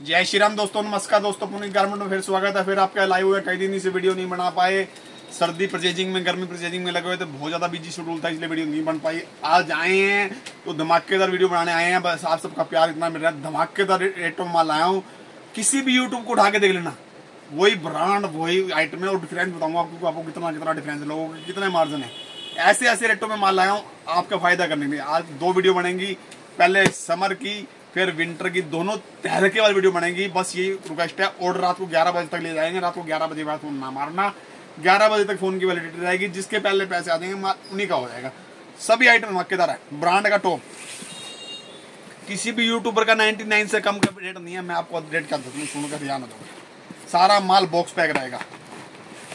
जय श्री राम दोस्तों, नमस्कार दोस्तों, पुनित गारमेंट में फिर स्वागत है। फिर आपका लाइव हुआ कई दिन से वीडियो नहीं बना पाए। सर्दी परचेजिंग में, गर्मी परचेजिंग में लगे हुए थे, बहुत ज़्यादा बिज़ी शेड्यूल था, इसलिए वीडियो नहीं बन पाई। आज आए हैं तो धमाकेदार वीडियो बनाने आए हैं। बस आप सबका प्यार इतना मिल रहा है धमाकेदार रेटों में माल आया हूँ। किसी भी यूट्यूब को उठा के देख लेना। वही ब्रांड वही आइटम है, और डिफरेंस बताऊँगा आपको आपको कितना कितना डिफरेंस है, लोगों के कितने मार्जिन है। ऐसे ऐसे रेटों में माल लाया हूँ, आपका फ़ायदा करने के आज दो वीडियो बनेंगी। पहले समर की फिर विंटर की दोनों तहलके वाली वीडियो बनेगी। बस यही रिक्वेस्ट है ऑर्डर रात को 11 बजे तक ले जाएँगे। रात को 11 बजे बाद फ़ोन ना मारना। 11 बजे तक फ़ोन की वैलिडिटी रहेगी, जिसके पहले पैसे आ जाएँगे उन्हीं का हो जाएगा। सभी आइटम धमाकेदार है। ब्रांड का टॉप किसी भी यूट्यूबर का 99 से कम का रेट नहीं है। मैं आपको रेट कर दूँ सुनो कर ध्यान दूँगा सारा माल बॉक्स पैक रहेगा।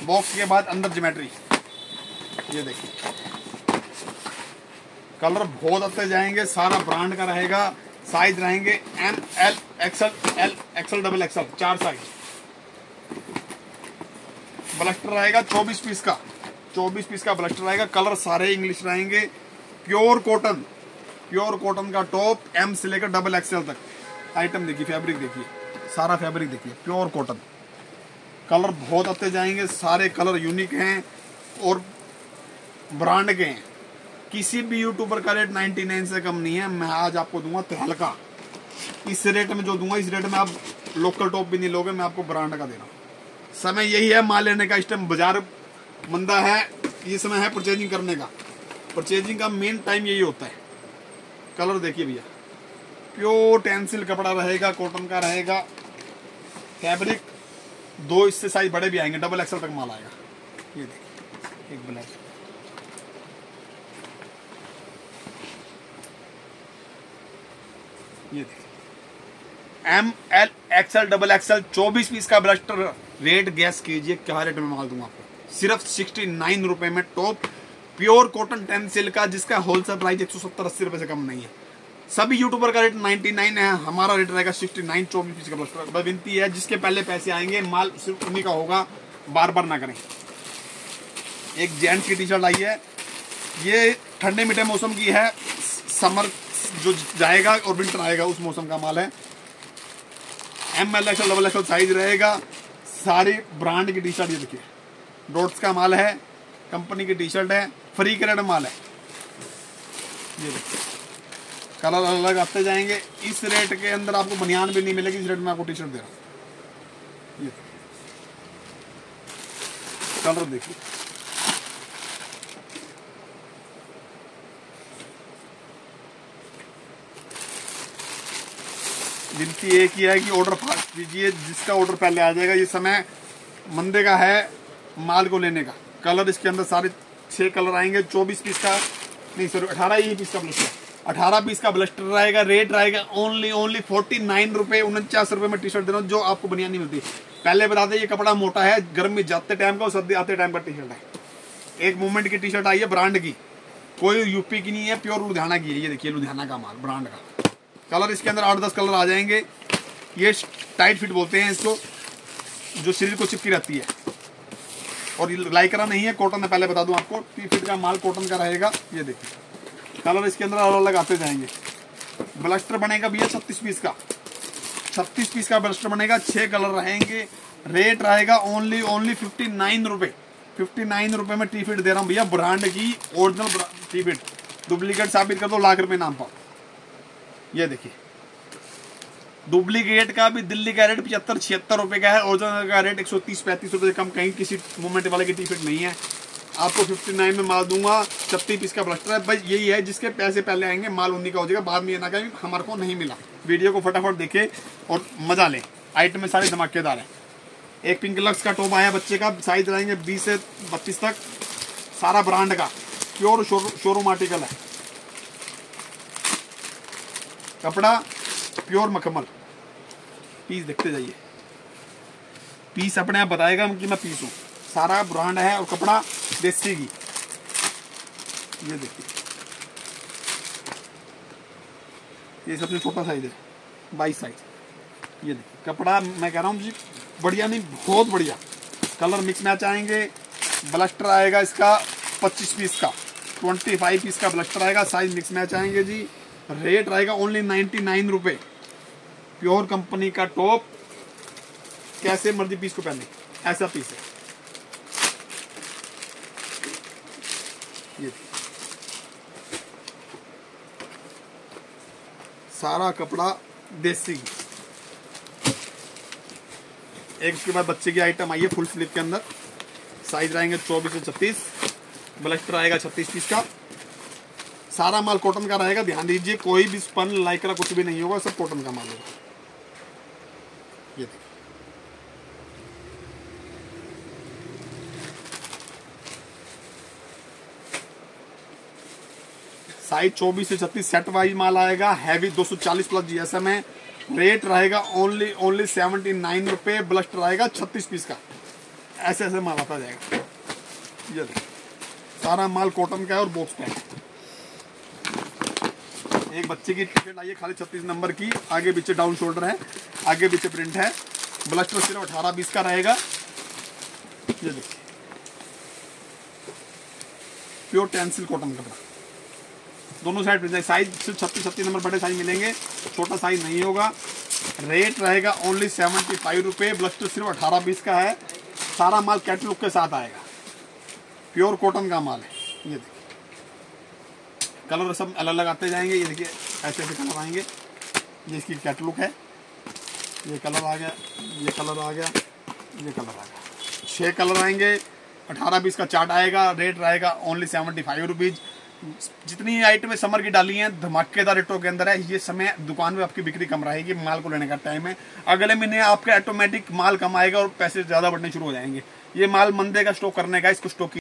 बॉक्स के बाद अंदर जोमेट्री ये देखिए। कलर बहुत अच्छे जाएँगे, सारा ब्रांड का रहेगा। साइज़ रहेंगे M L XL L XL double XL चार साइज़। ब्लस्टर रहेगा 24 पीस का। 24 पीस का ब्लस्टर रहेगा। कलर सारे इंग्लिश रहेंगे। Pure cotton. प्योर कॉटन का टॉप एम से लेकर डबल एक्सएल तक। आइटम देखिए फैब्रिक देखिए। सारा फैब्रिक देखिए। Pure cotton. कलर बहुत अच्छे जाएँगे। सारे कलर यूनिक हैं और ब्रांड के हैं। किसी भी यूट्यूबर का रेट 99 से कम नहीं है। मैं आज आपको दूँगा तहलका। इस रेट में जो दूँगा, इस रेट में आप लोकल टॉप भी नहीं लोगे, मैं आपको ब्रांड का दे रहा हूँ। समय यही है, माल लेने का इस टाइम बाज़ार मंदा है। ये समय है परचेजिंग करने का। परचेजिंग का मेन टाइम यही होता है। कलर देखिए भैया। प्योर टेंसिल कपड़ा रहेगा कॉटन का रहेगा। फैब्रिक दो इससे साइज़ बड़े भी आएँगे डबल एक्सल तक माल आएगा। ये देखिए, एक ब्लैक ये देखिए M L XL double XL चौबीस पीस का ब्लस्टर रेट गैस कीजिए क्या रेट में माल दूँगा आपको। सिर्फ़ सिक्सटी नाइन रुपए में टॉप प्योर कॉटन टेन सिल का, जिसका होलसेल प्राइस एक सौ सत्तर अस्सी रुपए से कम नहीं है। सभी यूट्यूबर का रेट 99 है, हमारा रेट रहेगा 69 चौबीस पीस का ब्लस्टर विनती है, जिसके पहले पैसे आएँगे, माल सिर्फ़ उन्हीं का होगा बार बार ना करें। एक जेंट्स की टी शर्ट आई है, ये ठंडे मीठे मौसम की है समर जो जाएगा और विंटर आएगा उस मौसम का माल है। M L XL double XL size रहेगा। सारी ब्रांड की टी शर्ट ये देखिए। डॉट्स का माल है कंपनी की टी शर्ट है फ्री क्रेड माल है। ये देखिए। कलर अलग अलग आते जाएँगे। इस रेट के अंदर आपको बनियान भी नहीं मिलेगी, इस रेट में आपको टी शर्ट दे रहा हूँ। ये कलर देखिए। गिनती एक ही है कि ऑर्डर फास्ट दीजिए जिसका ऑर्डर पहले आ जाएगा, ये समय मंदे का है माल को लेने का। कलर इसके अंदर सारे छः कलर आएँगे, चौबीस पीस का, नहीं सॉरी अठारह ही पीस का ब्लस्टर अठारह पीस का ब्लस्टर रहेगा रेट रहेगा ओनली ओनली फोर्टी नाइन रुपये उनचास रुपये में टी शर्ट दे रहा हूँ, जो आपको बनिया नहीं मिलती। पहले बता दें, ये कपड़ा मोटा है, गर्म जाते टाइम का और सर्दी आते टाइम का टी शर्ट है। एक मूवमेंट की टी शर्ट आई है ब्रांड की। कोई यूपी की नहीं है प्योर लुधियाना की है, ये देखिए, लुधियाना का माल ब्रांड का। कलर इसके अंदर आठ दस कलर आ जाएँगे। ये टाइट फिट बोलते हैं इसको, जो शरीर को चिपकी रहती है। और लाइकरा नहीं है कॉटन है पहले बता दूँ आपको टी फिट का माल कॉटन का रहेगा, ये देखिए। कलर इसके अंदर अलग अलग आते जाएँगे। ब्लस्टर बनेगा भैया छत्तीस पीस का। छत्तीस पीस का ब्लस्टर बनेगा, छह कलर रहेंगे। रेट रहेगा ओनली ओनली फिफ्टी नाइन रुपये फिफ्टी नाइन रुपये में टी फिट दे रहा हूँ भैया ब्रांड की ओरिजिनल टी फिट डुप्लीकेट साबित कर दो, लाख रुपये नाम पर। ये देखिए। डुप्लीकेट का भी दिल्ली का रेट पचहत्तर, छिहत्तर रुपए का है ओरिजिनल का रेट एक सौ तीस, पैंतीस रुपए से कम कहीं किसी मोमेंट वाले की टिकट नहीं है। आपको फिफ्टी नाइन में माल दूँगा, छत्तीस पीस का ब्लस्टर है। बस यही है, जिसके पैसे पहले आएँगे, माल उन्हीं का हो जाएगा। बाद में ये ना कहें हमारे को नहीं मिला। वीडियो को फटाफट देखे और मज़ा लें। आइटमें सारे धमाकेदार है। एक पिंक लक्स का टॉप आया बच्चे का साइज़ रहेंगे बीस से बत्तीस तक। सारा ब्रांड का। प्योर शोरूम आर्टिकल है। कपड़ा प्योर मखमल। पीस देखते जाइए। पीस अपने आप बताएगा कि मैं पीस हूँ। सारा ब्रांड है और कपड़ा देसी की ये देखिए। ये सबसे छोटा साइज़ है बाईस साइज़ ये देखिए, कपड़ा मैं कह रहा हूँ जी, बढ़िया नहीं, बहुत बढ़िया। कलर मिक्स मैच आएँगे ब्लस्टर आएगा इसका 25 पीस का 25 पीस का ब्लस्टर आएगा साइज़ मिक्स मैच आएँगे जी। रेट रहेगा ओनली नाइन्टी नाइन रुपये प्योर कंपनी का टॉप कैसे मर्ज़ी पीस को पहने, ऐसा पीस है। ये। सारा कपड़ा देसी। एक उसके बाद बच्चे की आइटम आई है फुल स्लीव के अंदर। साइज़ रहेंगे चौबीस से छत्तीस। ब्लस्टर आएगा छत्तीस पीस का। सारा माल कॉटन का रहेगा, ध्यान दीजिए, कोई भी स्पन लाइकरा कुछ भी नहीं होगा, सब कॉटन का माल होगा। ये साइज़ चौबीस से छत्तीस सेट वाइज माल आएगा हैवी 240 प्लस जीएसएम है। रेट रहेगा ओनली ओनली सेवेंटी नाइन रुपए ब्लस्ट रहेगा छत्तीस पीस का। ऐसे ऐसे माल आता जाएगा। ये सारा माल कॉटन का है और बॉक्स पैक एक बच्चे की टिकट आई है खाली छत्तीस नंबर की। आगे पीछे डाउन शोल्डर है, आगे पीछे प्रिंट है। ब्लस्टर सिर्फ़ अठारह बीस का रहेगा। ये देखिए। प्योर टेंसिल कॉटन कपड़ा दोनों साइड मिल जाए साइज़ सिर्फ़ छत्तीस छत्तीस नंबर बड़े साइज़ मिलेंगे। छोटा साइज़ नहीं होगा। रेट रहेगा ओनली सेवेंटी फाइव रुपये ब्लस्टर सिर्फ़ अठारह बीस का है। सारा माल कैटलुक के साथ आएगा। प्योर कॉटन का माल है। ये देखिए। कलर सब अलग अलग आते जाएँगे। ये देखिए, ऐसे ऐसे कलर आएँगे। ये इसकी कैटलुक है। ये कलर आ गया, ये कलर आ गया, ये कलर आ गया। छः कलर आएँगे। अठारह बीस का चार्ट आएगा, रेट रहेगा ओनली सेवेंटी फाइव रुपीज़ जितनी आइटमें समर की डाली हैं, धमाकेदार रेटों के अंदर है। ये समय दुकान में आपकी बिक्री कम रहेगी, माल को लेने का टाइम है। अगले महीने आपके ऑटोमेटिक माल कम आएगा और पैसे ज़्यादा बढ़ने शुरू हो जाएँगे। ये माल मंदे का स्टॉक करने का, इसको स्टॉक